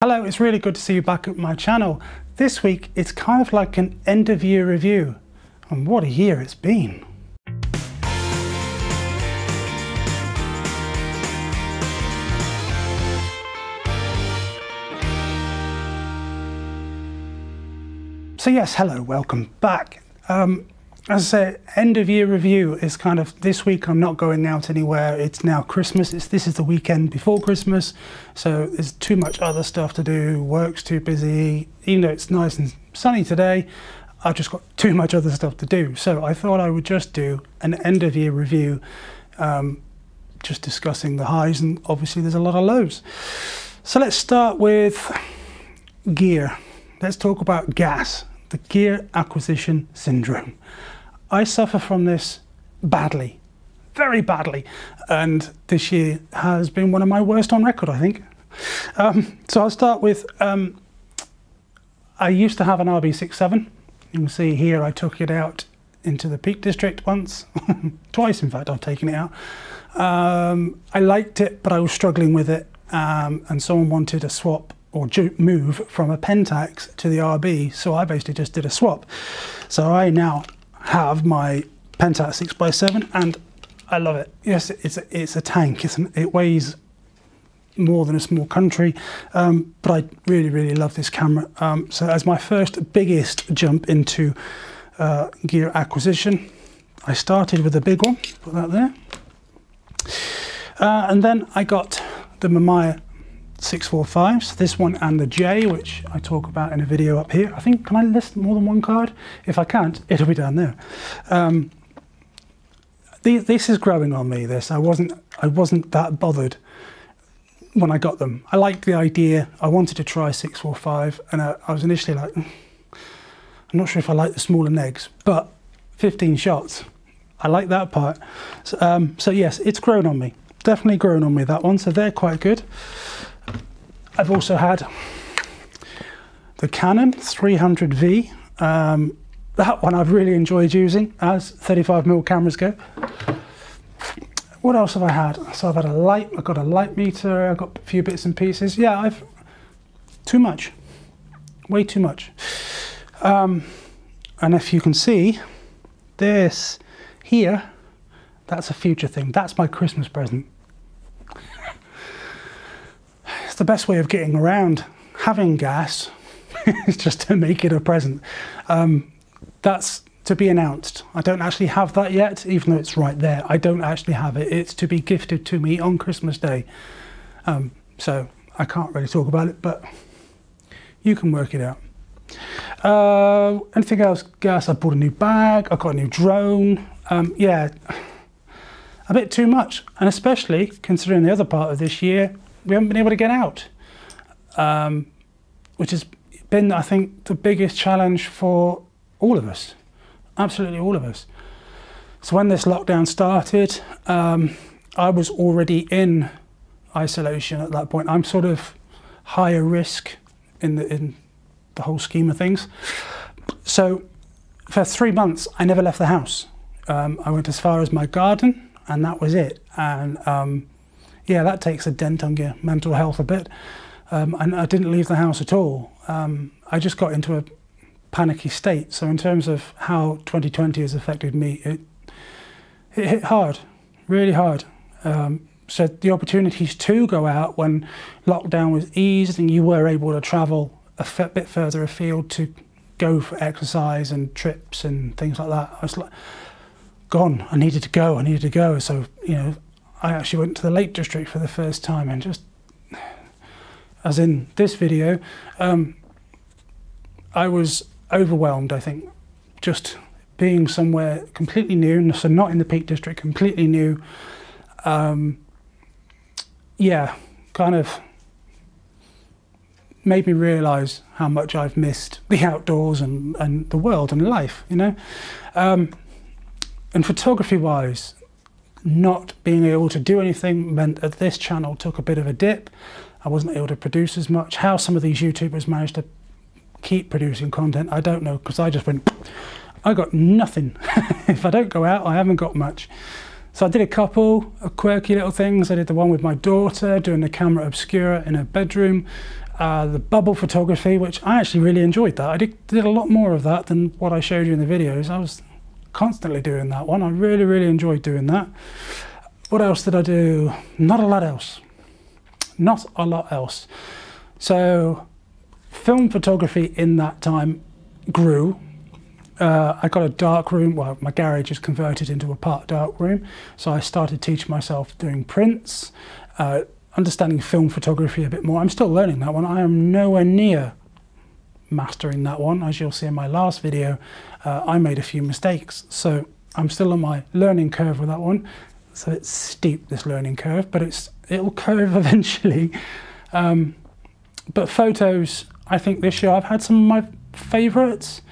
Hello, it's really good to see you back at my channel. This week it's kind of like an end of year review, and what a year it's been. So yes, hello, welcome back. Um, as I say, end of year review is kind of this week. I'm not going out anywhere. It's now Christmas. It's, this is the weekend before Christmas, so there's too much other stuff to do. Work's too busy. Even though it's nice and sunny today, I've just got too much other stuff to do. So I thought I would just do an end of year review, um, just discussing the highs and obviously there's a lot of lows. So let's start with gear. Let's talk about gas, the gear acquisition syndrome. I suffer from this badly, very badly, and this year has been one of my worst on record, I think. Um, so I'll start with, um, I used to have an RB67. You can see here I took it out into the Peak District once, twice in fact I've taken it out. Um, I liked it, but I was struggling with it, um, and someone wanted a swap or move from a Pentax to the RB, so I basically just did a swap. So I now have my Pentax 6x7 and I love it. Yes, it's a, it's a tank. It's an, it weighs more than a small country, um, but I really, really love this camera. Um, so as my first biggest jump into uh, gear acquisition, I started with a big one, put that there. Uh, and then I got the Mamiya 645s, this one and the J, which I talk about in a video up here. I think, can I list more than one card? If I can't, it'll be down there. Um, the, this is growing on me, this. I wasn't, I wasn't that bothered when I got them. I liked the idea. I wanted to try 645, and I, I was initially like, mm, I'm not sure if I like the smaller negs, but 15 shots. I like that part. So, um, so yes, it's grown on me. Definitely grown on me, that one. So they're quite good. I've also had the Canon 300V. Um, that one I've really enjoyed using as 35mm cameras go. What else have I had? So I've had a light, I've got a light meter, I've got a few bits and pieces. Yeah, I've, too much, way too much. Um, and if you can see, this here, that's a future thing. That's my Christmas present the best way of getting around having gas is just to make it a present. Um, that's to be announced. I don't actually have that yet, even though it's right there. I don't actually have it. It's to be gifted to me on Christmas Day. Um, so I can't really talk about it, but you can work it out. Uh, anything else? Gas, I bought a new bag, I got a new drone. Um, yeah, a bit too much. And especially considering the other part of this year, we haven't been able to get out, um, which has been, I think, the biggest challenge for all of us, absolutely all of us. So when this lockdown started, um, I was already in isolation at that point. I'm sort of higher risk in the in the whole scheme of things. So for three months, I never left the house. Um, I went as far as my garden, and that was it. And um, yeah, that takes a dent on your mental health a bit. Um, and I didn't leave the house at all. Um, I just got into a panicky state. So in terms of how 2020 has affected me, it, it hit hard, really hard. Um, so the opportunities to go out when lockdown was eased and you were able to travel a bit further afield to go for exercise and trips and things like that, I was like, gone. I needed to go. I needed to go. So you know, I actually went to the Lake District for the first time and just, as in this video, um, I was overwhelmed, I think, just being somewhere completely new, so not in the Peak District, completely new. Um, yeah, kind of made me realise how much I've missed the outdoors and, and the world and life, you know. Um, and photography wise, not being able to do anything meant that this channel took a bit of a dip. I wasn't able to produce as much. How some of these YouTubers managed to keep producing content, I don't know, because I just went, I got nothing. if I don't go out, I haven't got much. So I did a couple of quirky little things. I did the one with my daughter, doing the camera obscura in her bedroom. uh, the bubble photography, which I actually really enjoyed that. I did, did a lot more of that than what I showed you in the videos. I was constantly doing that one. I really, really enjoyed doing that. What else did I do? Not a lot else. Not a lot else. So film photography in that time grew. Uh, I got a dark room. Well, my garage is converted into a part dark room. So I started teaching myself doing prints, uh, understanding film photography a bit more. I'm still learning that one. I am nowhere near mastering that one. As you'll see in my last video, uh, I made a few mistakes. So I'm still on my learning curve with that one. So it's steep, this learning curve, but it's it'll curve eventually. Um, but photos, I think this year I've had some of my favorites.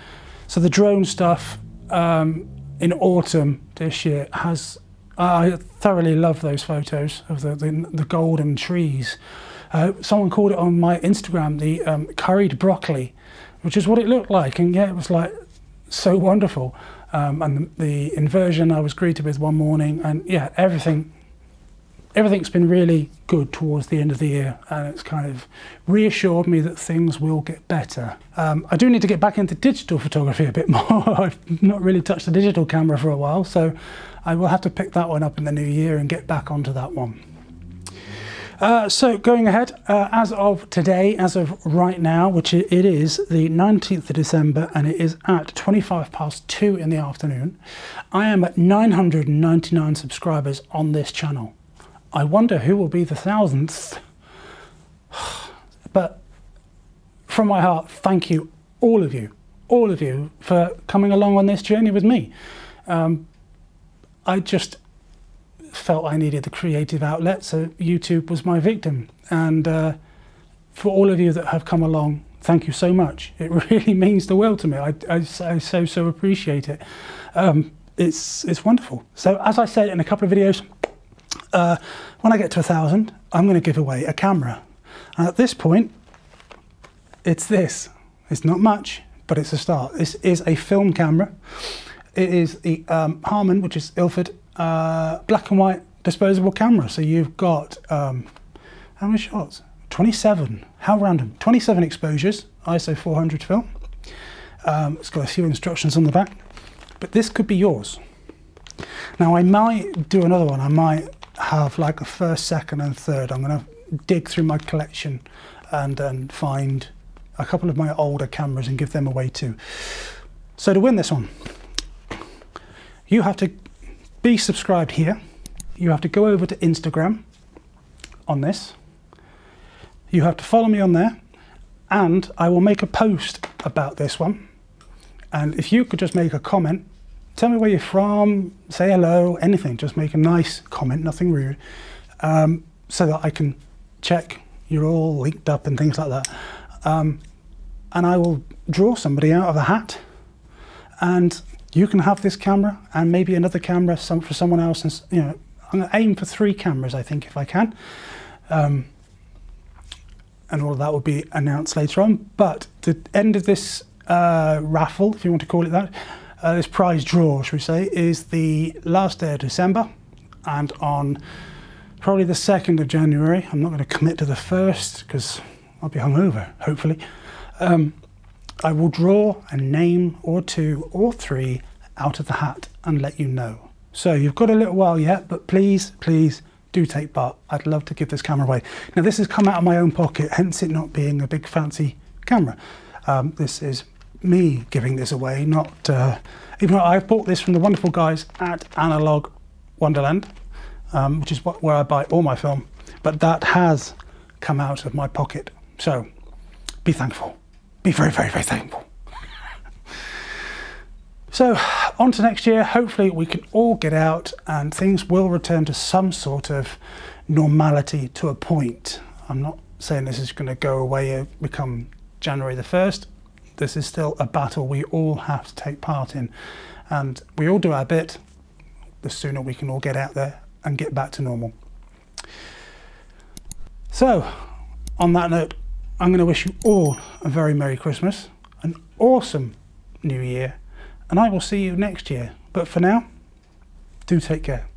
So the drone stuff um, in autumn this year has, I thoroughly love those photos of the, the, the golden trees. Uh, someone called it on my Instagram the um, curried broccoli, which is what it looked like. And yeah, it was like so wonderful. Um, and the, the inversion I was greeted with one morning, and yeah, everything everything's been really good towards the end of the year and it's kind of reassured me that things will get better. Um, I do need to get back into digital photography a bit more. I've not really touched the digital camera for a while, so I will have to pick that one up in the new year and get back onto that one. Uh, so going ahead, uh, as of today, as of right now, which it is the 19th of December and it is at 25 past 2 in the afternoon, I am at 999 subscribers on this channel. I wonder who will be the thousandth. But from my heart, thank you, all of you, all of you, for coming along on this journey with me. Um, I just felt I needed the creative outlet, so YouTube was my victim. And uh, for all of you that have come along, thank you so much. It really means the world to me. I, I, I so, so appreciate it. Um, it's, it's wonderful. So as I said in a couple of videos, uh, when I get to a thousand, I'm going to give away a camera. And at this point, it's this. It's not much, but it's a start. This is a film camera. It is the um, Harman, which is Ilford, uh, black and white disposable camera. So you've got, um, how many shots? 27. How random. 27 exposures, ISO 400 film. Um, it's got a few instructions on the back, but this could be yours. Now I might do another one. I might have like a first, second, and third. I'm going to dig through my collection and, and find a couple of my older cameras and give them away too. So to win this one, you have to be subscribed here. You have to go over to Instagram on this. You have to follow me on there and I will make a post about this one. And if you could just make a comment tell me where you're from, say hello, anything. Just make a nice comment, nothing rude, um, so that I can check you're all linked up and things like that. Um, and I will draw somebody out of a hat, and you can have this camera and maybe another camera some, for someone else. And you know, I'm to aim for three cameras, I think, if I can. Um, and all of that will be announced later on. But the end of this uh, raffle, if you want to call it that, uh, this prize draw, should we say, is the last day of December, and on probably the 2nd of January, I'm not going to commit to the 1st because I'll be hungover, hopefully, um, I will draw a name or two or three out of the hat and let you know. So you've got a little while yet, but please, please do take part. I'd love to give this camera away. Now this has come out of my own pocket, hence it not being a big fancy camera. Um, this is me giving this away, not uh, even though I've bought this from the wonderful guys at Analog Wonderland, um, which is what, where I buy all my film, but that has come out of my pocket. So be thankful. Be very, very, very thankful. so on to next year, hopefully we can all get out and things will return to some sort of normality to a point. I'm not saying this is going to go away and become January the 1st this is still a battle we all have to take part in. And we all do our bit, the sooner we can all get out there and get back to normal. So, on that note, I'm going to wish you all a very Merry Christmas, an awesome New Year, and I will see you next year. But for now, do take care.